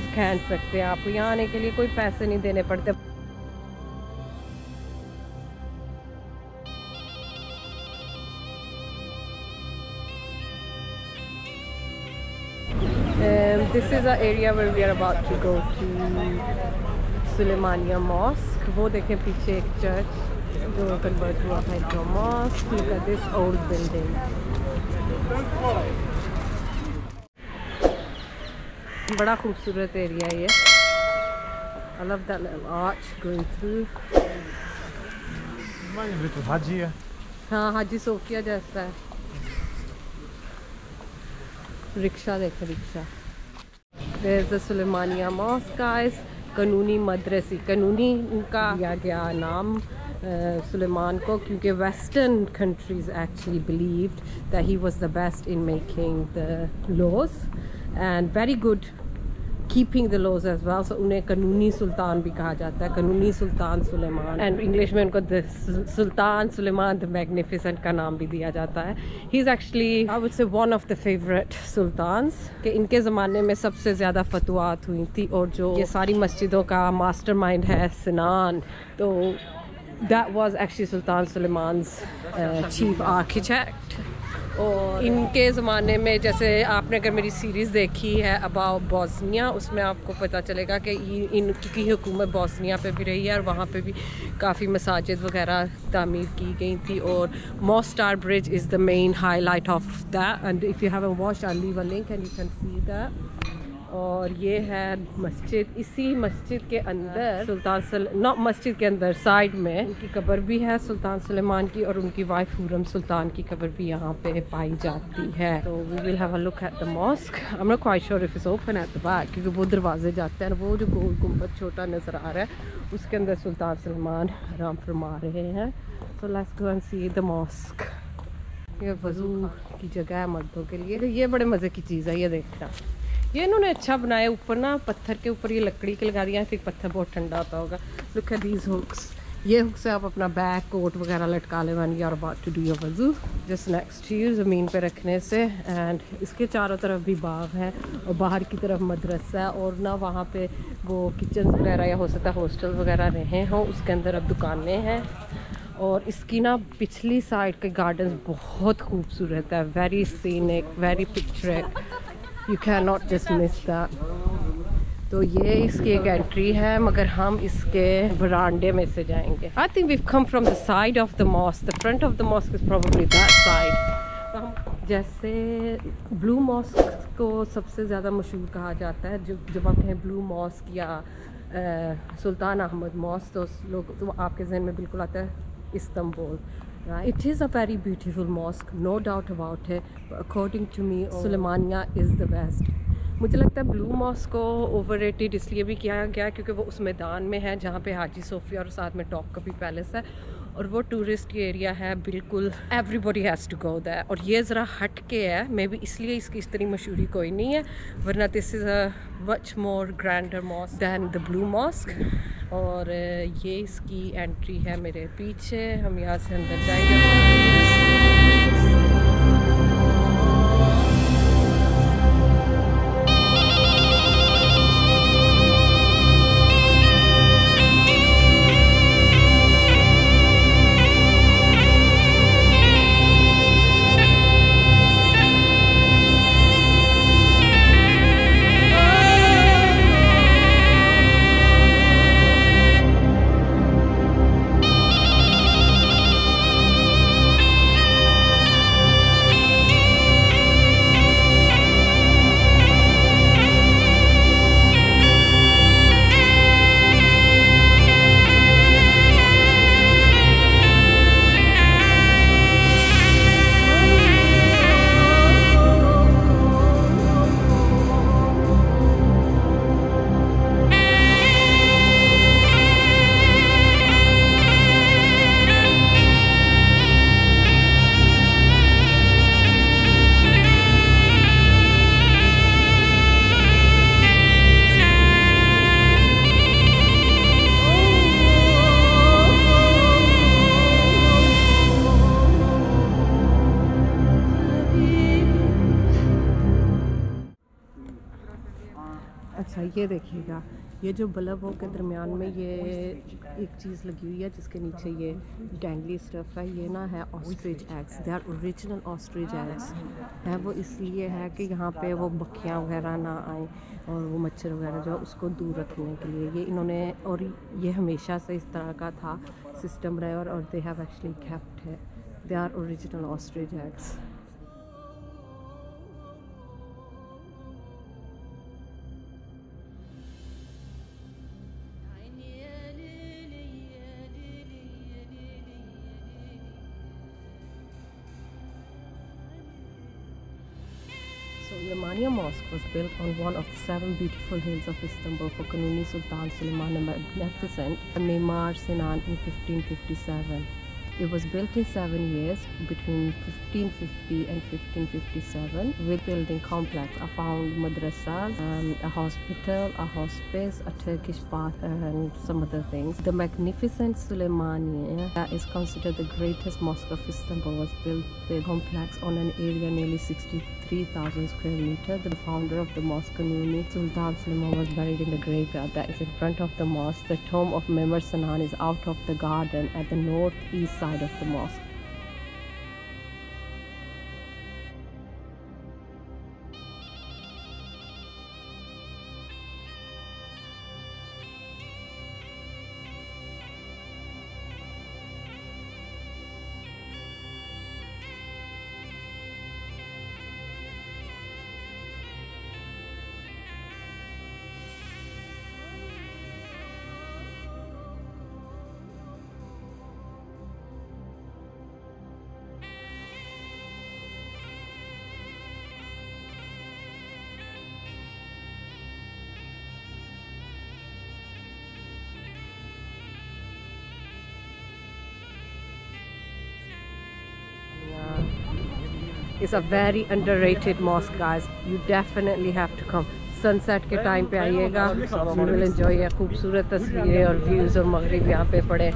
Photos खींच सकते हैं आप। यहाँ आने के लिए कोई पैसे नहीं देने पड़ते। This is a area where we are about to go to Suleymaniye mosque वो देखें पीछे एक चर्च जो कन्वर्ट हुआ था मॉस्क दिस ओल्ड बिल्डिंग बड़ा खूबसूरत एरिया ये। हाँ। हाजी सोफिया जैसा रिक्शा देखो rickshaw. Suleymaniye mosque is Kanuni मदरसी Kanuni उनका सुलेमान को क्योंकि western countries actually believe that he was the best in making the laws and very good keeping द laws as well, so उन्हें कानूनी सुल्तान भी कहा जाता है, कानूनी सुल्तान सुलेमान। एंड इंग्लिश में उनको सुल्तान सुलेमान द मैग्निफिसेंट का नाम भी दिया जाता है। He is actually I would say one of the favourite sultans, कि इनके ज़माने में सबसे ज़्यादा फतवात हुई थी, और जो ये सारी मस्जिदों का मास्टरमाइंड है, सिनान तो that was actually Sultan Suleiman's chief architect और इनके ज़माने में जैसे आपने अगर मेरी सीरीज़ देखी है अबाउट बॉस्निया, उसमें आपको पता चलेगा कि इनकी हुकूमत बॉस्निया पे भी रही है और वहाँ पे भी काफ़ी मसाजिद वगैरह तामीर की गई थी और Mostar bridge is the main highlight of that and if you have watch I a link and you can see that और ये है मस्जिद, इसी मस्जिद के अंदर सुल्तान सल मस्जिद के अंदर साइड में उनकी कब्र भी है सुल्तान सुलेमान की और उनकी वाइफ हुरम सुल्तान की कब्र भी यहाँ पे पाई जाती है। तो we will have a look at the mosque am not quite sure if open at the back क्योंकि वो दरवाजे जाते हैं और वो जो गोल गुंबद छोटा नज़र आ रहा है, उसके अंदर सुल्तान सलमान आराम फरमा रहे हैं। तो let's go and see the mosque ये वज़ू की जगह है मर्दों के लिए। तो ये बड़े मज़े की चीज़ है, ये देखना। ये इन्होंने अच्छा बनाया, ऊपर ना पत्थर के ऊपर ये लकड़ी के लगा दिया, फिर पत्थर बहुत ठंडा होता होगा। लुक एट दीज हुक्स ये हुक से आप अपना बैग कोट वगैरह लटका ले when are about to do your वज़ू जस्ट नेक्स्ट टू ज़मीन पे रखने से एंड इसके चारों तरफ़ भी बाग है, और बाहर की तरफ़ मदरसा है और ना वहाँ पे वो किचन वगैरह या हो सकता है हॉस्टल वगैरह रहे हों, उसके अंदर अब दुकानें हैं। और इसकी ना पिछली साइड के गार्डन बहुत खूबसूरत है very scenic very picture you can not just miss that तो ये इसकी एक एंट्री है मगर हम इसके बरांडे में से जाएँगे। I think we come from the side of the mosque the front of the mosque is probably that side हम जैसे ब्लू मॉस्क को सबसे ज़्यादा मशहूर कहा जाता है जो जब आप कहें ब्लू मॉस्क या अ, सुल्तान अहमद मॉस्क तो लोग तो आपके जहन में बिल्कुल आता है Istanbul. It is a very beautiful mosque, no doubt about it. But according to me, Suleimania is the best. मुझे लगता है ब्लू मॉस्क को ओवर इसलिए भी किया गया क्योंकि वो उस मैदान में है जहाँ पे हाजी सोफिया और साथ में टॉप का भी पैलेस है और वो टूरिस्ट एरिया है बिल्कुल everybody has to go that और ये ज़रा हट के है मे बी इसलिए इसकी इतनी मशहूरी कोई नहीं है वरना this is a much more grander mosque than the blue mosque और ये इसकी एंट्री है मेरे पीछे। हम यहाँ से अंदर जाएँगे। अच्छा ये देखिएगा ये जो बल्बों के दरमियान में ये एक चीज़ लगी हुई है जिसके नीचे ये डेंगली स्टफ़ है ये ना है ostrich eggs they are original ostrich eggs है वो इसलिए है कि यहाँ पे वो बखियाँ वगैरह ना आए और वो मच्छर वगैरह जो उसको दूर रखने के लिए ये इन्होंने और ये हमेशा से इस तरह का था सिस्टम रहे और, दे हैव एक्चुअली केप्ट है they are original ostrich eggs So Lemania Mosque was built on one of the seven beautiful hills of Istanbul for Kanuni Sultan Suleiman the Magnificent, Mimar Sinan in 1557. It was built in seven years between 1550 and 1557 with building complex. I found madrasas, um, a hospital, a hospice, a Turkish bath and some other things. The magnificent Suleymaniye that is considered the greatest mosque of Istanbul was built with complex on an area nearly 63,000 square meter. The founder of the mosque Kanuni Sultan Suleiman was buried in the graveyard that is in front of the mosque. The tomb of Memar Sanan is out of the garden at the northeast side of the mosque. It's a very underrated mosque, guys. You definitely have to come. Sunset के time पे आइएगा you will enjoy खूबसूरत तस्वीरें और views और मगरिब यहाँ पे पड़े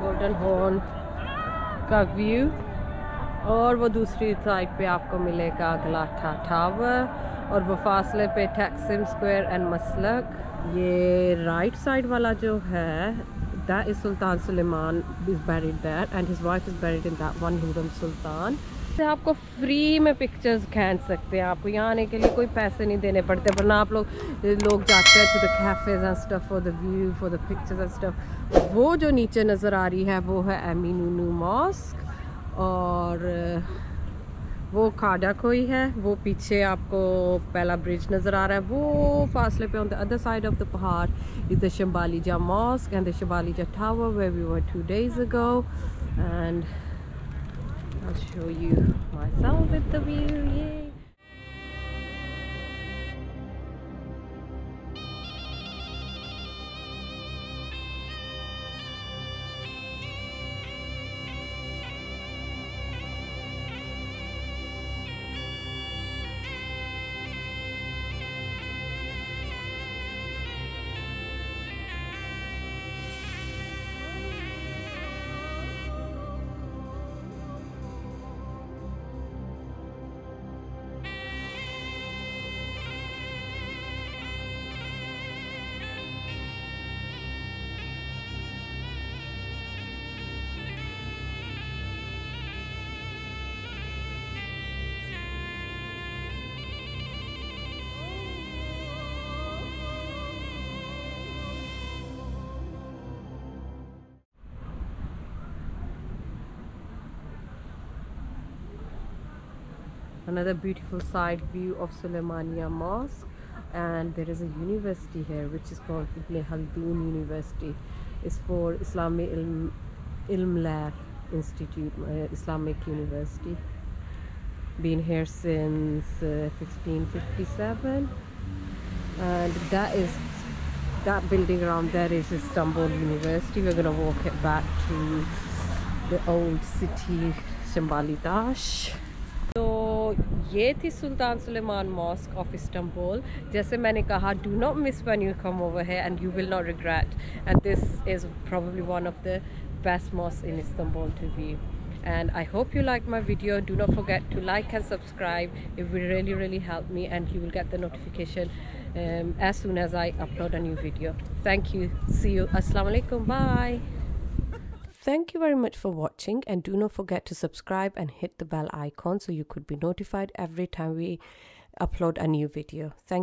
गोल्डन हॉर्न का व्यू और वो दूसरी साइड पे आपको मिलेगा गलाठा टावर और वो फासले पे टैक्सिम स्क्वायर एंड मसलक ये राइट साइड वाला जो है, that is Sultan Suleiman is buried there and his wife is buried in that one Hurram Sultan. से आपको फ्री में पिक्चर्स खींच सकते हैं आपको यहाँ आने के लिए कोई पैसे नहीं देने पड़ते, वरना आप लोग लोग जाते हैं to the cafes and stuff for the view for the pictures and stuff वो जो नीचे नज़र आ रही है, वो है एमीनू मॉस्क और वो खाडा कोई है वो पीछे आपको पहला ब्रिज नज़र आ रहा है वो फासले पे on the other side of the पहाड़ is the Shambalija mosque and the Shambalija tower where we were two days ago and I'll show you myself with the view, yay! Another beautiful side view of Suleimania Mosque. And there is a university here which is called Ibn Khaldun University. It's for Islamic Ilm, Institute uh, Islamic University. Been here since uh, 1557 and that is that building around there is Istanbul University. We're gonna walk it back to the old city Shambali Dash ये थी Sultan Suleiman mosque of Istanbul. जैसे मैंने कहा do not miss when you come over है and you will not regret and this is probably one of the best mosque in Istanbul to be and I hope you like my video do not forget to like and subscribe it will really really help me and you will get the notification as soon as I upload a new video thank you see you असलकुम bye Thank you very much for watching and do not forget to subscribe and hit the bell icon so you could be notified every time we upload a new video. Thank